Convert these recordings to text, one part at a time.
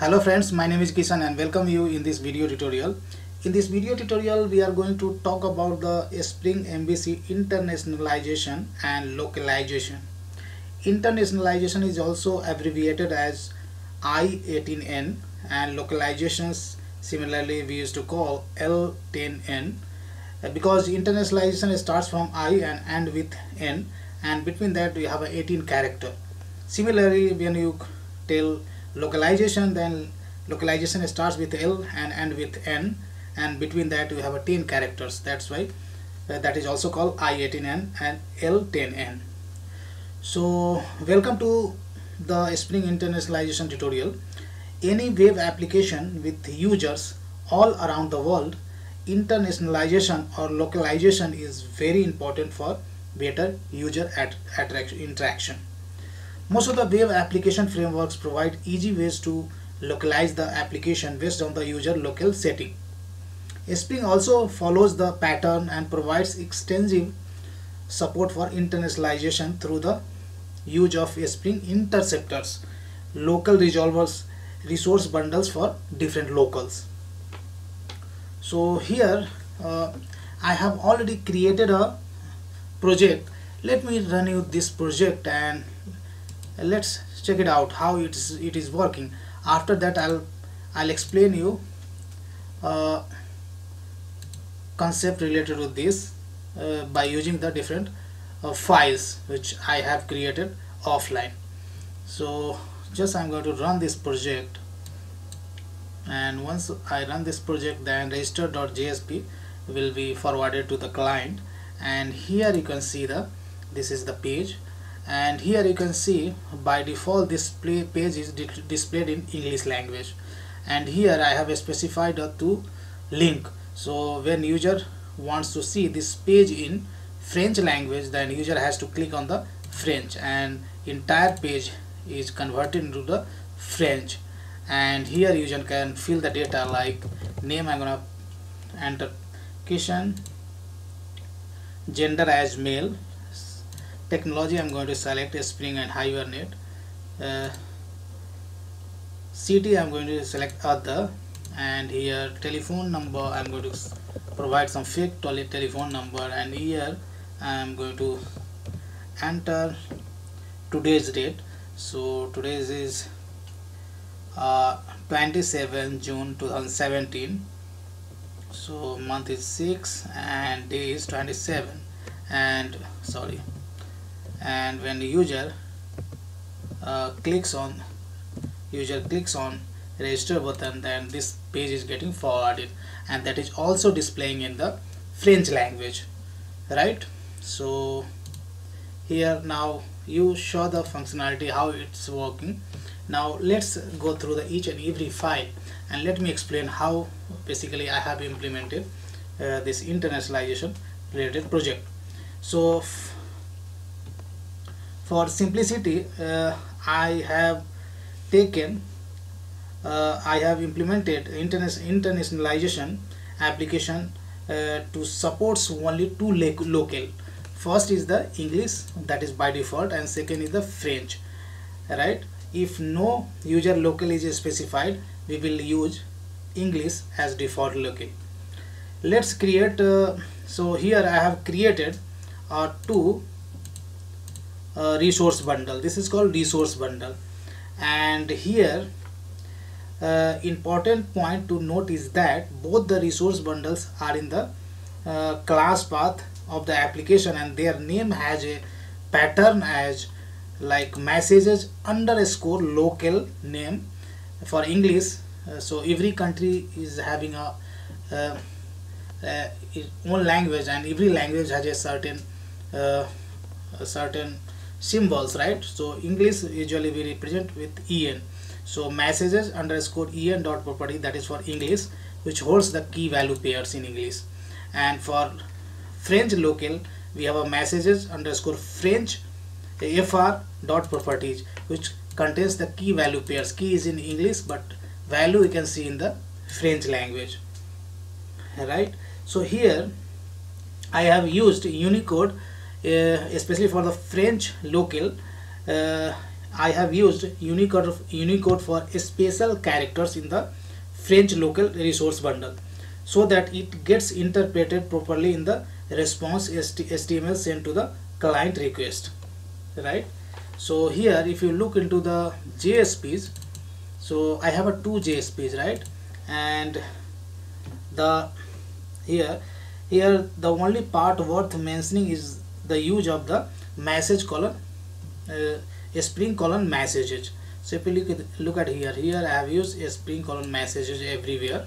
Hello friends, my name is Kishan and welcome you in this video tutorial. In this video tutorial, we are going to talk about the Spring MVC internationalization and localization. Internationalization is also abbreviated as I18N and localizations similarly we used to call L10N uh, because internationalization starts from I and end with N and between that we have a 18 character. Similarly, when you tell localization then localization starts with L and end with N and between that we have a 10 characters. That's why uh, that is also called I18N and L10N so welcome to the Spring Internationalization tutorial. Any web application with users all around the world internationalization or localization is very important for better user at, interaction most of the web application frameworks provide easy ways to localize the application based on the user local setting. Spring also follows the pattern and provides extensive support for internationalization through the use of Spring interceptors, local resolvers, resource bundles for different locals. So here uh, I have already created a project. Let me run you this project and let's check it out how it is it is working. After that I'll I'll explain you uh, concept related with this uh, by using the different uh, files which I have created offline. So just I'm going to run this project. And once I run this project then register.jsp will be forwarded to the client. And here you can see the this is the page and here you can see by default this page is displayed in English language. And here I have specified a to link. So when user wants to see this page in French language then user has to click on the French. And entire page is converted into the French. And here user can fill the data like name I'm gonna enter Kishan gender as male technology I'm going to select a Spring and Hibernate. Uh, city I'm going to select other. And here telephone number I'm going to provide some fake toilet telephone number. And here I'm going to enter today's date. So today's is uh, 27 June 2017 so month is 6 and day is 27 and sorry and when the user uh, clicks on user clicks on register button then this page is getting forwarded. And that is also displaying in the French language right? So here now you show the functionality how it's working. Now let's go through the each and every file and let me explain how basically I have implemented uh, this internationalization related project. So for simplicity uh, I have taken uh, I have implemented internationalization application uh, to supports only two local. First is the English that is by default and second is the French right? If no user local is specified we will use English as default local. Let's create uh, so here I have created uh, two uh, resource bundle. This is called resource bundle. And here uh, important point to note is that both the resource bundles are in the uh, class path of the application and their name has a pattern as like messages underscore local name. For English uh, so every country is having a uh, uh, own language and every language has a certain a certain symbols right? So english usually we represent with en so messages underscore en dot property that is for english which holds the key value pairs in english. And for french local we have a messages underscore french fr dot properties which contains the key value pairs. Key is in english but value you can see in the french language. Right? So here i have used unicode especially for the French local uh, I have used Unicode, Unicode for special characters in the French local resource bundle so that it gets interpreted properly in the response HTML sent to the client request right? So here if you look into the JSPs so I have a two JSPs right? And the here here the only part worth mentioning is the use of the message colon uh, spring colon messages. So if you look at, here here I have used a spring colon messages everywhere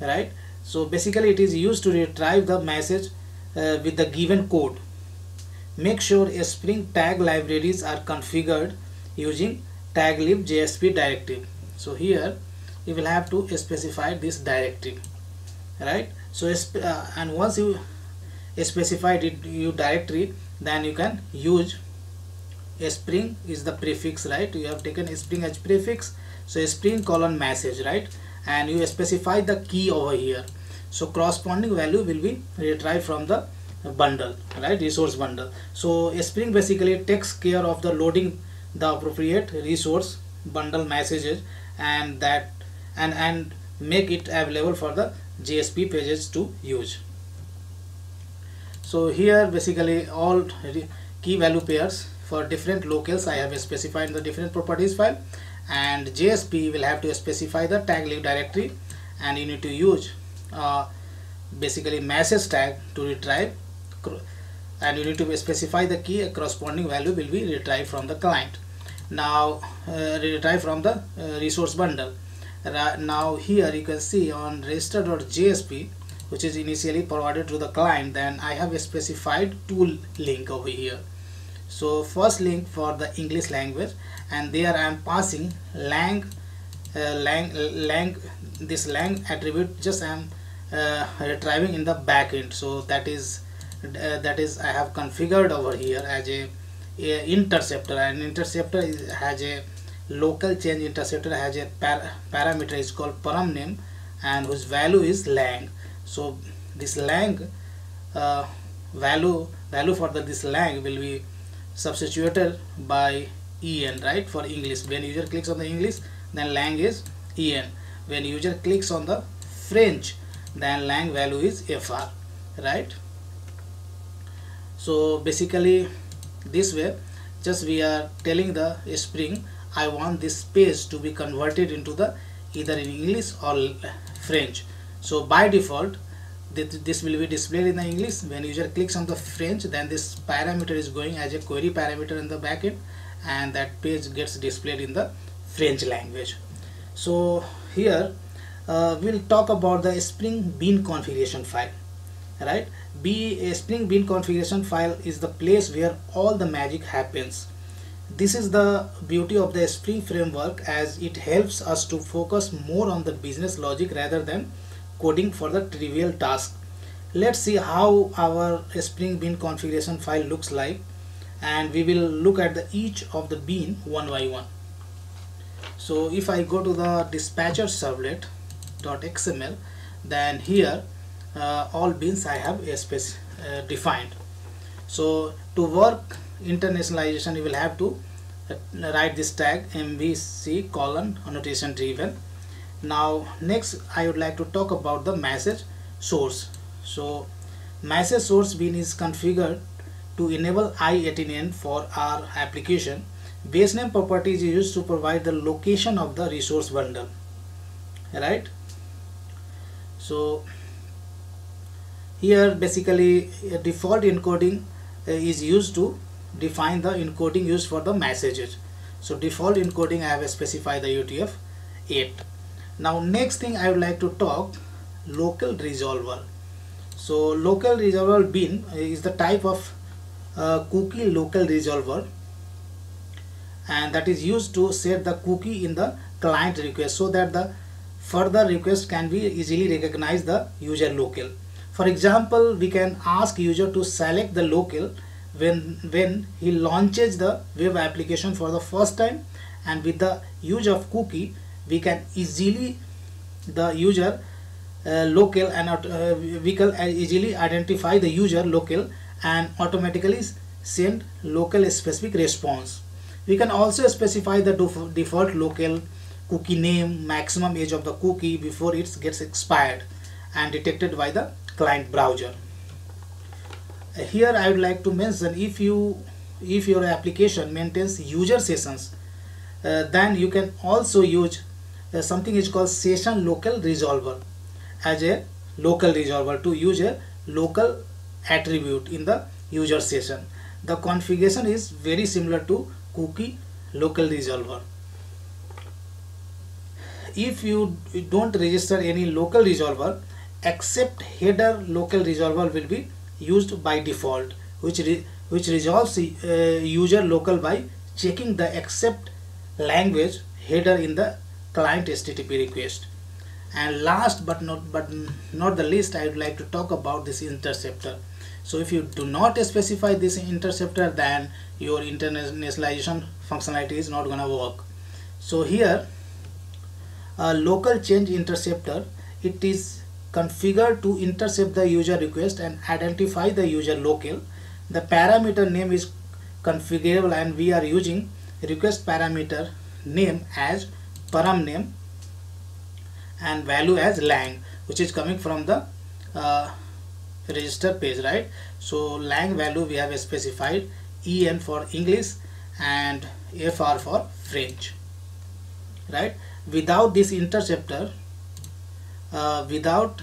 right? So basically it is used to retrieve the message uh, with the given code. Make sure a spring tag libraries are configured using taglib JSP directive. So here you will have to specify this directive right? So uh, and once you specified it you directory then you can use a spring is the prefix right? You have taken a spring as prefix. So a spring colon message right? And you specify the key over here. So corresponding value will be retrieved from the bundle right? Resource bundle. So a spring basically takes care of the loading the appropriate resource bundle messages and that and and make it available for the JSP pages to use so here basically all key value pairs for different locales I have specified in the different properties file. And JSP will have to specify the tag lib directory and you need to use uh, basically message tag to retrieve and you need to specify the key corresponding value will be retrieved from the client. Now uh, retrieve from the uh, resource bundle. Now here you can see on register.jsp which is initially provided to the client then I have a specified tool link over here. So first link for the English language and there I am passing lang uh, lang lang this lang attribute just I am uh, retrieving in the backend so that is uh, that is I have configured over here as a, a interceptor and interceptor is, has a local change interceptor has a par parameter is called param name and whose value is lang so this lang uh, value value for the this lang will be substituted by en right for english. When user clicks on the english then lang is en. When user clicks on the french then lang value is fr right? So basically this way just we are telling the spring I want this page to be converted into the either in English or French so by default this will be displayed in the English. When user clicks on the French then this parameter is going as a query parameter in the backend and that page gets displayed in the French language. So here uh, we'll talk about the Spring Bean configuration file right? Be a Spring Bean configuration file is the place where all the magic happens. This is the beauty of the Spring framework as it helps us to focus more on the business logic rather than coding for the trivial task. Let's see how our Spring Bean configuration file looks like and we will look at the each of the bean one by one. So if I go to the dispatcher servlet.xml then here uh, all beans I have a space uh, defined. So to work internationalization you will have to uh, write this tag mvc colon annotation driven now next i would like to talk about the message source. So message source bean is configured to enable i18n for our application. Base name property is used to provide the location of the resource bundle. Right? So here basically default encoding uh, is used to define the encoding used for the messages. So default encoding I have specified the UTF-8 now next thing I would like to talk local resolver. So local resolver bean is the type of uh, cookie local resolver and that is used to set the cookie in the client request so that the further request can be easily recognize the user local. For example we can ask user to select the local when when he launches the web application for the first time and with the use of cookie we can easily the user uh, local and uh, we can easily identify the user local and automatically send local specific response. We can also specify the default local cookie name maximum age of the cookie before it gets expired and detected by the client browser. Here I would like to mention if you if your application maintains user sessions uh, then you can also use uh, something is called session local resolver as a local resolver to use a local attribute in the user session. The configuration is very similar to cookie local resolver. If you don't register any local resolver accept header local resolver will be used by default which re which resolves uh, user local by checking the accept language header in the client http request. And last but not but not the least i would like to talk about this interceptor. So if you do not specify this interceptor then your internationalization functionality is not gonna work. So here a local change interceptor it is configured to intercept the user request and identify the user local. The parameter name is configurable and we are using request parameter name as param name and value as lang which is coming from the uh, register page right? So lang value we have specified en for english and fr for french right? Without this interceptor uh, without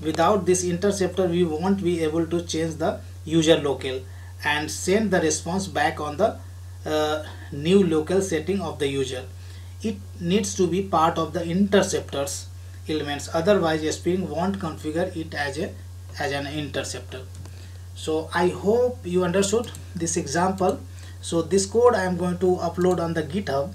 without this interceptor we won't be able to change the user local and send the response back on the new local setting of the user. It needs to be part of the interceptors elements otherwise spring won't configure it as a as an interceptor. So i hope you understood this example. So this code i am going to upload on the github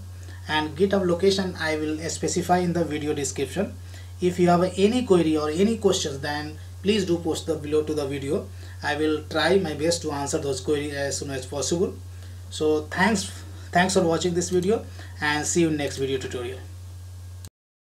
and github location i will specify in the video description. If you have any query or any questions then please do post the below to the video. I will try my best to answer those queries as soon as possible so thanks thanks for watching this video and see you next video tutorial